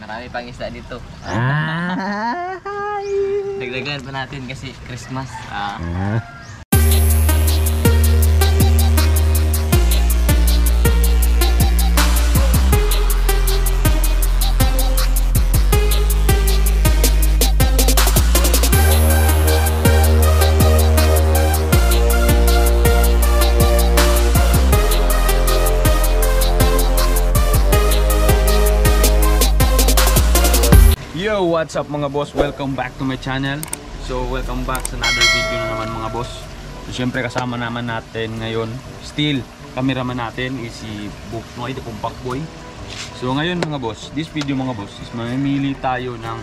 Marami pang isda dito. Ah. Dagdagan pa natin kasi Christmas. Ah, Ah. What's up mga boss? Welcome back to my channel. So, welcome back sa another video na naman mga boss. So, syempre kasama naman natin ngayon, still, cameraman natin is si Buknoy, the Compact Boy. So, ngayon mga boss, this video mga boss is mamimili tayo ng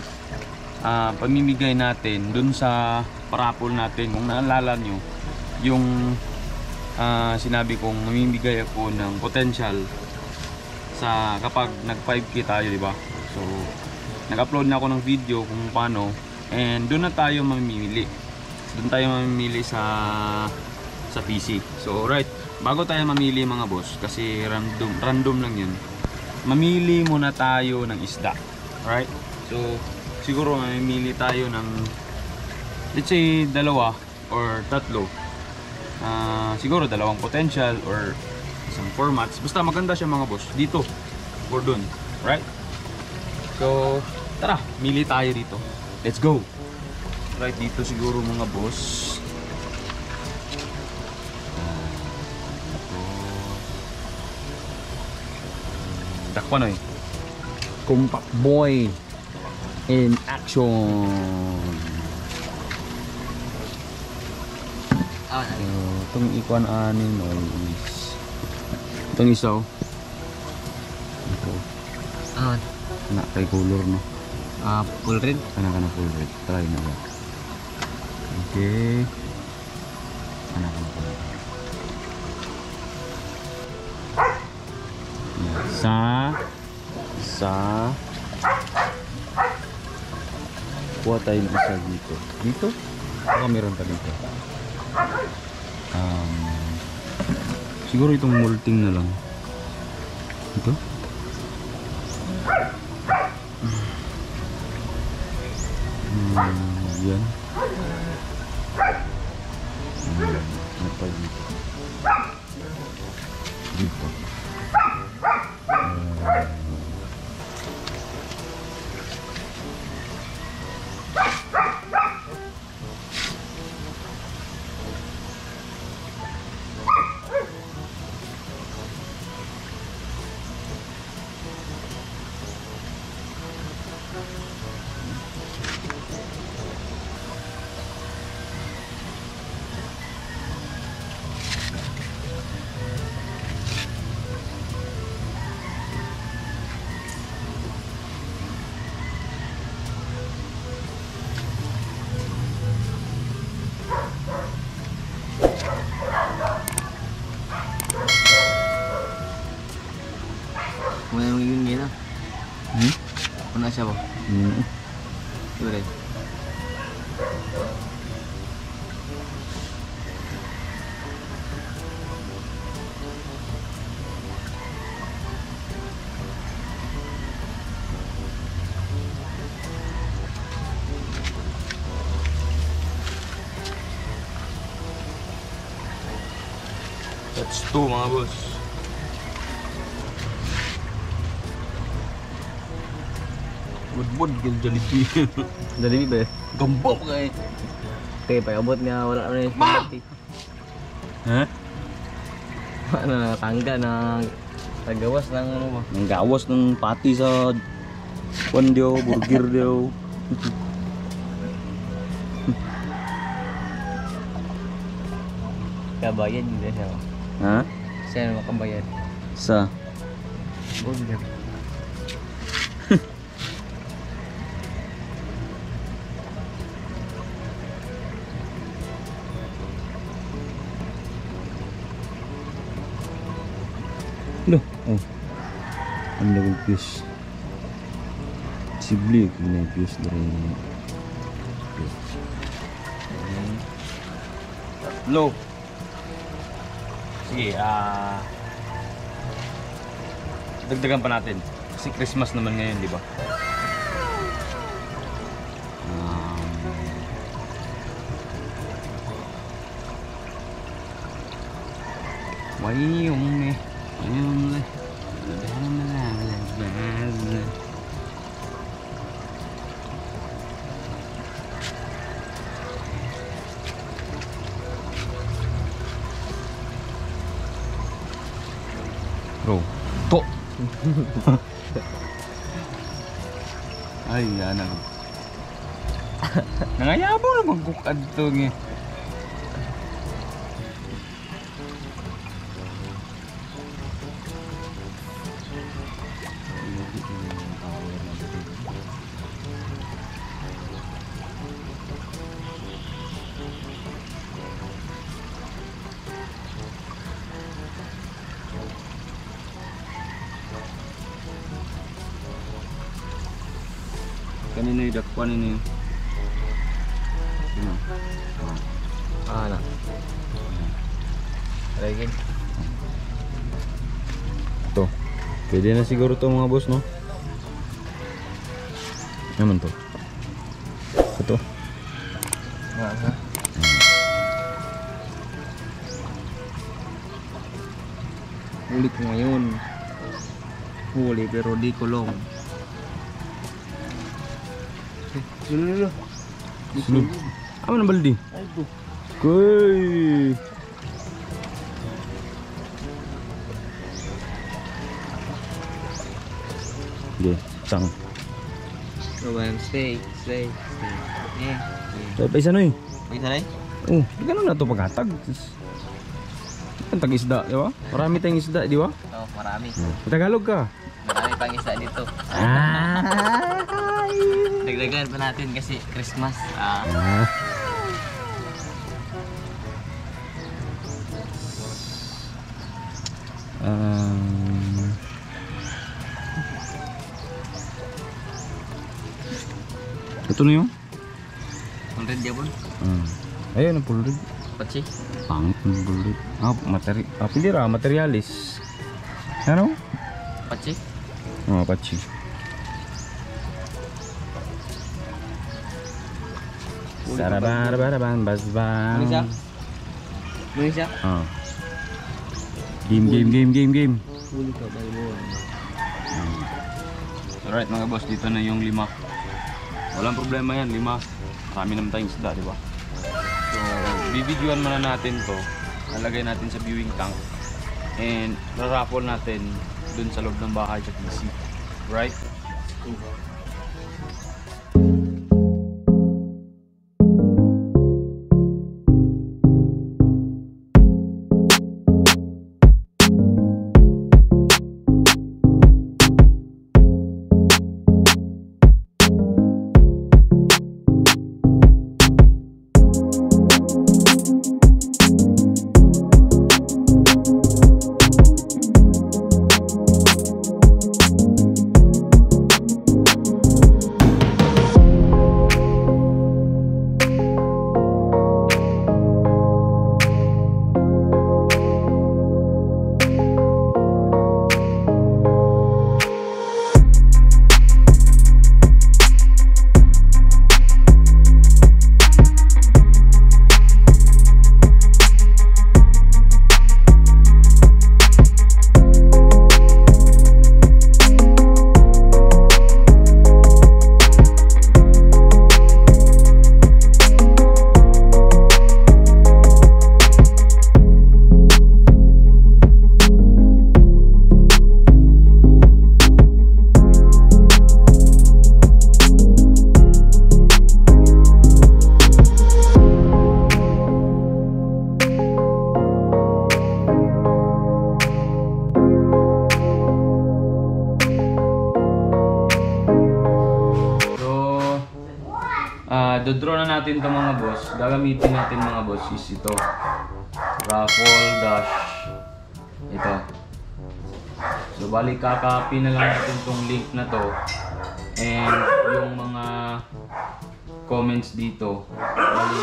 ah, pamimigay natin dun sa parapol natin. Kung naalala nyo, yung ah, sinabi kong mamimigay ako ng potential sa kapag nag 5k tayo, di ba? So, nag-upload na ako ng video kung paano. And doon na tayo mamimili. Doon tayo mamimili sa sa PC so right bago tayo mamili mga boss kasi random random lang yun. Mamili muna tayo ng isda. Right so siguro mamimili tayo ng let's say dalawa or tatlo. Ah, siguro dalawang potential or isang formats. Basta maganda siya mga boss. Dito. Or dun. Right So, tara, mili tayo dito. Let's go! Right dito siguro mga boss. Dakpan eh. Compact boy in action. ah, So, itong ikuan anin no, is itong isa oh. Ito, ah, na kay color no. ah, full red. Kana kana full red. Try na ba. Okay. Kana kana full red. Sa sa Kuha tayo ng isa dito. Dito? Baka meron pa dito. Um, siguro itong molting na lang. Ito? Hmm, yan. Hmm, ano pa dito? Dito. Hmm. Muna siya ba? Hmm. Full red. That's two mga boss. Budbud gil Jollibee. Dali ba? Gambok kay. Okay, pag-abot nga wala na yung party. Ha? Ano na, tangga na tagawas ng ano ba? Nang gawas ng pati sa kwan daw, burger daw. Kabayad hindi siya. ba? Ha? Siya na makabayad. Sa Burger. Loh, oh. Ang lagong fuse. Posible kung may fuse na rin. Tatlo. Sige, ah... Uh, dagdagan pa natin. Kasi Christmas naman ngayon, di ba? Wah! um, eh. Bro, to. Ay, ang. Nangayabo na magkukad to nga. Kanino yung dakwan ini? Sino? Ah, na. Lagi. Ito. Pwede na siguro to mga boss, no? Naman to. Ito. Ah, ha. Huli ko ngayon. Huli pero di kulong. Lulu, lulu. Sunod. Apa na baldi? Ay, bu. Kuy! Okay, sang. Rowan, stay, stay, stay. Yeah. Tayo pa isa no eh. May sanay? Oh, di ganun na to paghatag. Ang tag-isda, di ba? Marami tayong isda, di ba? Oo, oh, marami. Tagalog ka. Marami pang isda dito. Ah! Dagdagan pa natin kasi Christmas. Ah, ah. Um, ito na yung? 100 jabon. Ah. Ayun, ang pulrid. Pachi. Pangit ng pulrid. Ah, materi ah, pili ra, materialis. Ano? Pachi. Oh, pachi. Sarabarabarabang basbang. Ano siya? Ano siya? Ah. Game, game, game, game, game. Huli ka ba yun? Alright mga boss, dito na yung lima. Walang problema yan, lima. Marami naman tayong isda, di ba? So, bibidyoan muna natin to. Nalagay natin sa viewing tank. And raraffle natin dun sa loob ng bahay sa PC. Right? So, Gagamitin natin mga boss is ito. Raffle dash. Ito. So, bali kakopy na lang natin tong link na to. And yung mga comments dito, bali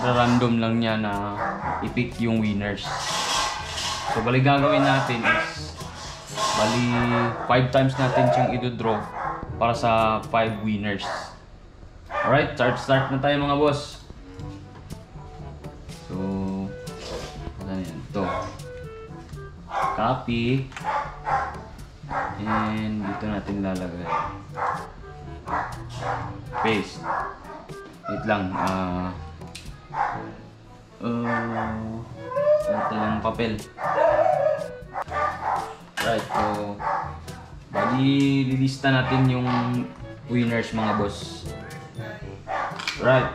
random lang niya na i-pick yung winners. So, bali gagawin natin is bali 5 times natin siyang i-draw para sa 5 winners. Alright, start start na tayo mga boss. Copy. And dito natin lalagay. Paste. Wait lang. Ah... Uh, natin ng papel. Right, so... Bali, lilista natin yung winners mga boss. Right.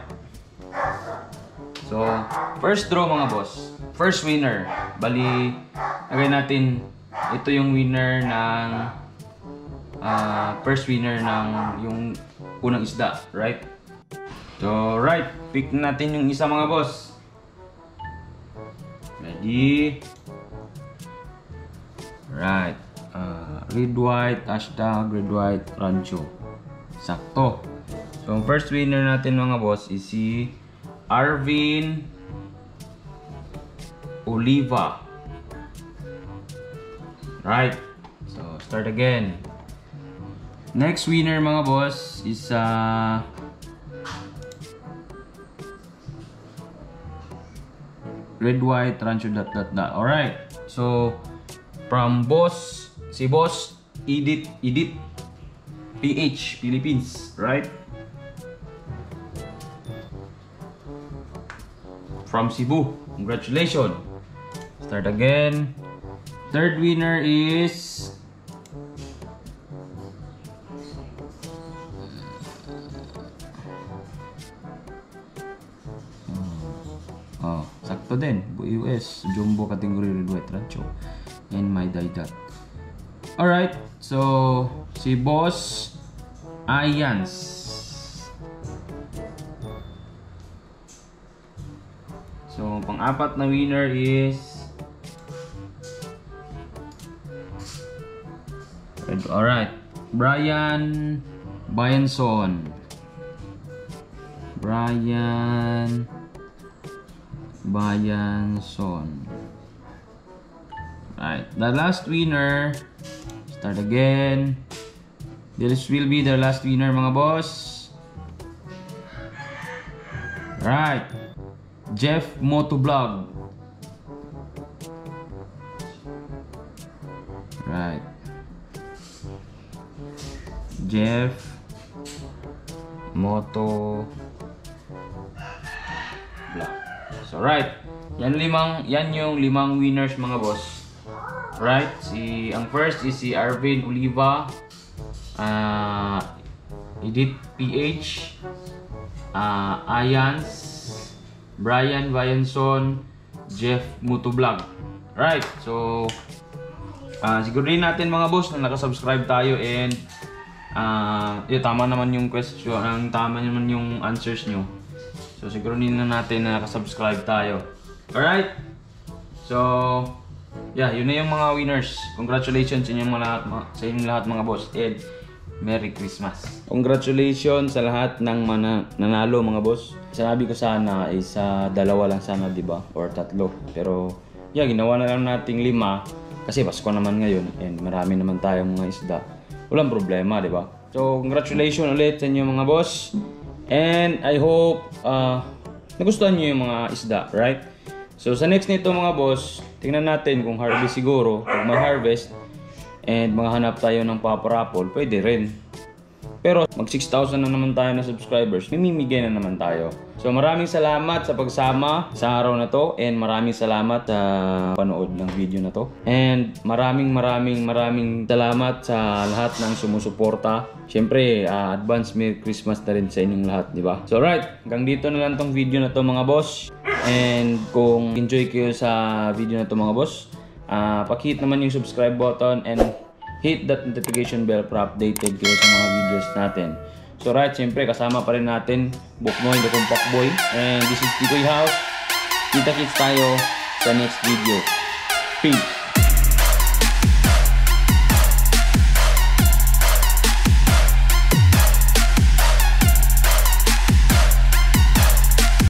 So, first draw mga boss. First winner. Bali, lagay natin ito yung winner ng ah, first winner ng yung unang isda, right? So, right. Pick natin yung isa mga boss. Ready? Right. Ah, red white, hashtag red white rancho. Sakto. So, first winner natin mga boss is si Arvin Oliva. Right. So, start again. Next winner mga boss is uh, red white rancho dot dot dot. Alright. So, from boss, si boss Edit Edit PH Philippines, right? From Cebu. Congratulations. Start again. Third winner is Oh, sakto din. US, Jumbo category White Rancho. And my dot. Alright, so si Boss Ayans. So, pang-apat na winner is Red, alright. Brian Bayanson. Brian Bayanson. Right. The last winner. Start again. This will be the last winner mga boss. Right. Jeff Motovlog. Right. Jeff Moto Vlog. So right. Yan limang yan yung limang winners mga boss. Right? Si ang first is si Arvin Oliva. Ah Edith PH. Ah Ayans. Brian Vayanson. Jeff Motovlog. Right. So ah siguraduhin natin mga boss na nakasubscribe tayo and ah yun, tama naman yung question, ang tama naman yung answers nyo. So siguraduhin na natin na nakasubscribe tayo. Alright? So, yeah, yun na yung mga winners. Congratulations sa inyong lahat, sa inyong lahat mga boss. And Merry Christmas. Congratulations sa lahat ng mana, nanalo mga boss. Sabi ko sana is sa dalawa lang sana, 'di ba? Or tatlo. Pero yeah, ginawa na lang nating lima kasi Pasko naman ngayon and marami naman tayong mga isda. Walang problema, 'di ba? So, congratulations ulit sa inyo mga boss. And I hope uh, nagustuhan niyo yung mga isda, right? So sa next nito mga boss, tingnan natin kung harvest siguro, kung may harvest and maghanap tayo ng paparapol, pwede rin. Pero mag 6,000 na naman tayo na subscribers, mimimigay na naman tayo. So maraming salamat sa pagsama sa araw na to and maraming salamat sa panood ng video na to. And maraming maraming maraming salamat sa lahat ng sumusuporta. Siyempre, ah, advance Merry Christmas na rin sa inyong lahat, di ba? So right, hanggang dito na lang tong video na to mga boss. And kung enjoy kayo sa video na to mga boss, ah pakihit naman yung subscribe button and hit that notification bell para updated kayo sa mga videos natin. So right, siyempre kasama pa rin natin Buknoy, the Compact Boy. And this is Tikoy House. Kita-kits tayo sa next video. Peace!